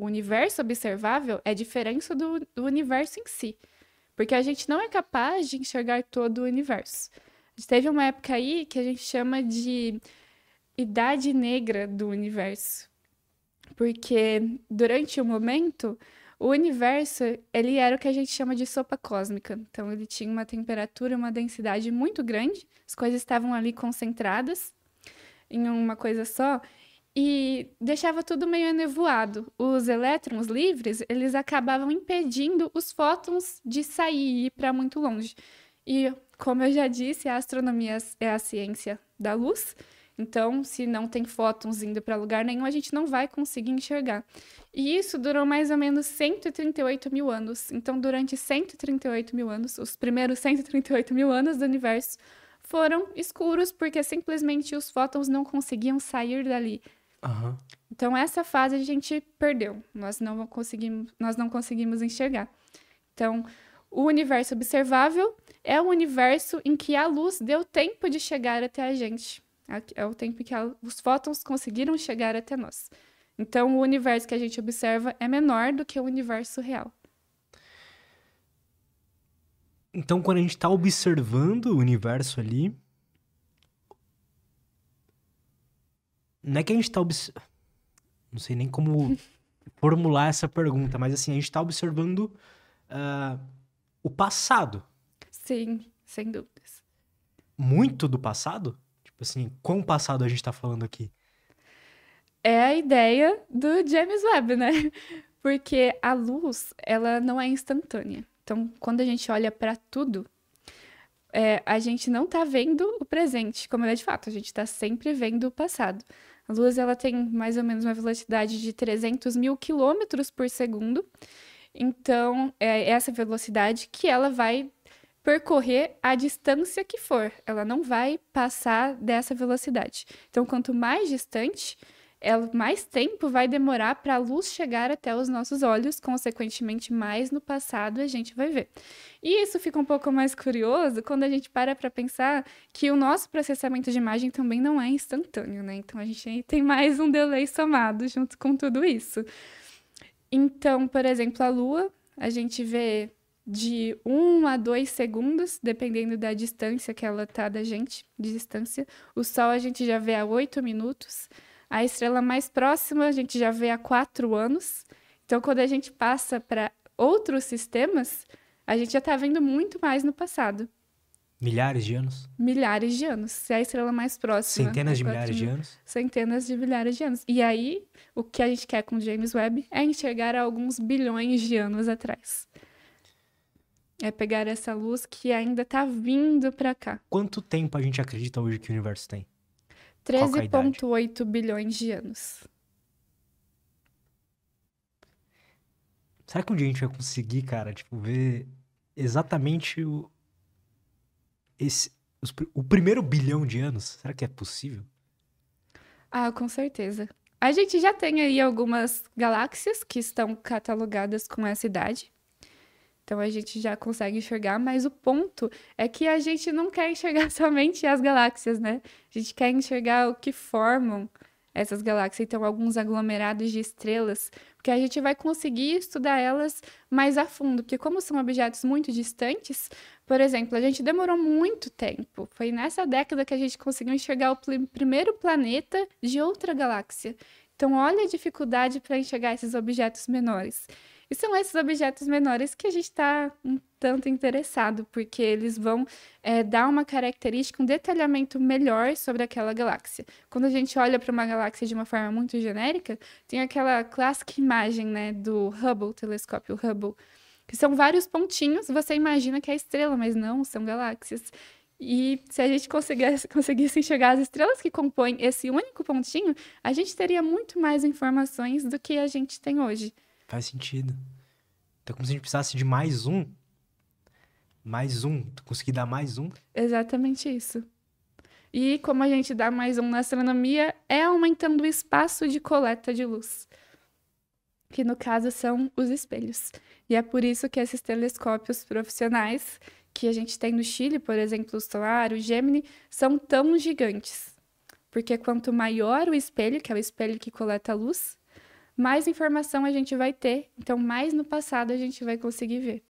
o universo observável é diferente do, do universo em si. Porque a gente não é capaz de enxergar todo o universo. Teve uma época aí que a gente chama de idade negra do universo. Porque durante o momento, o universo, ele era o que a gente chama de sopa cósmica. Então, ele tinha uma temperatura, uma densidade muito grande, as coisas estavam ali concentradas em uma coisa só, e deixava tudo meio nevoado. Os elétrons livres, eles acabavam impedindo os fótons de sair e ir para muito longe. E, como eu já disse, a astronomia é a ciência da luz. Então, se não tem fótons indo para lugar nenhum, a gente não vai conseguir enxergar. E isso durou mais ou menos 138 mil anos. Então, durante 138 mil anos, os primeiros 138 mil anos do universo foram escuros porque simplesmente os fótons não conseguiam sair dali. Aham. Então, essa fase a gente perdeu. Nós não conseguimos, nós não conseguimos enxergar. Então, o universo observável é o universo em que a luz deu tempo de chegar até a gente. É o tempo que a, os fótons conseguiram chegar até nós. Então, o universo que a gente observa é menor do que o universo real. Então, quando a gente tá observando o universo ali. Não é que a gente tá observando. Não sei nem como formular essa pergunta, mas assim, a gente tá observando ah, o passado. Sim, sem dúvidas. Muito do passado? Tipo assim, quão passado a gente tá falando aqui? É a ideia do James Webb, né? Porque a luz, ela não é instantânea. Então, quando a gente olha para tudo, é, a gente não tá vendo o presente, como é de fato, a gente tá sempre vendo o passado. A luz, ela tem mais ou menos uma velocidade de 300 mil quilômetros por segundo. Então, é essa velocidade que ela vai percorrer a distância que for. Ela não vai passar dessa velocidade. Então, quanto mais distante, ela, mais tempo vai demorar para a luz chegar até os nossos olhos, consequentemente, mais no passado a gente vai ver. E isso fica um pouco mais curioso quando a gente para para pensar que o nosso processamento de imagem também não é instantâneo, né? Então a gente tem mais um delay somado junto com tudo isso. Então, por exemplo, a Lua, a gente vê de 1 a 2 segundos, dependendo da distância que ela tá da gente, de distância. O Sol a gente já vê a 8 minutos. A estrela mais próxima a gente já vê há 4 anos. Então, quando a gente passa para outros sistemas, a gente já está vendo muito mais no passado. Milhares de anos? Milhares de anos. Se é a estrela mais próxima. Centenas de há milhares de quatro anos? centenas de milhares de anos. E aí, o que a gente quer com o James Webb é enxergar alguns bilhões de anos atrás. É pegar essa luz que ainda tá vindo para cá. Quanto tempo a gente acredita hoje que o universo tem? 13,8 bilhões de anos. Será que um dia a gente vai conseguir, cara, tipo, ver exatamente o. Esse, os o primeiro bilhão de anos? Será que é possível? Ah, com certeza. A gente já tem aí algumas galáxias que estão catalogadas com essa idade. Então a gente já consegue enxergar, mas o ponto é que a gente não quer enxergar somente as galáxias, né? A gente quer enxergar o que formam essas galáxias, então alguns aglomerados de estrelas, porque a gente vai conseguir estudar elas mais a fundo, porque como são objetos muito distantes, por exemplo, a gente demorou muito tempo. Foi nessa década que a gente conseguiu enxergar o pli- primeiro planeta de outra galáxia. Então, olha a dificuldade para enxergar esses objetos menores. E são esses objetos menores que a gente está um tanto interessado, porque eles vão eh, dar uma característica, um detalhamento melhor sobre aquela galáxia. Quando a gente olha para uma galáxia de uma forma muito genérica, tem aquela clássica imagem né, do Hubble, telescópio Hubble, que são vários pontinhos, você imagina que é estrela, mas não, são galáxias. E se a gente conseguisse, conseguisse enxergar as estrelas que compõem esse único pontinho, a gente teria muito mais informações do que a gente tem hoje. Faz sentido. Então, como se a gente precisasse de mais um. Mais um. Tu conseguir dar mais um. Exatamente isso. E como a gente dá mais um na astronomia, é aumentando o espaço de coleta de luz, que no caso são os espelhos. E é por isso que esses telescópios profissionais que a gente tem no Chile, por exemplo, o Solar, o Gemini, são tão gigantes. Porque quanto maior o espelho, que é o espelho que coleta a luz, mais informação a gente vai ter. Então, mais no passado a gente vai conseguir ver.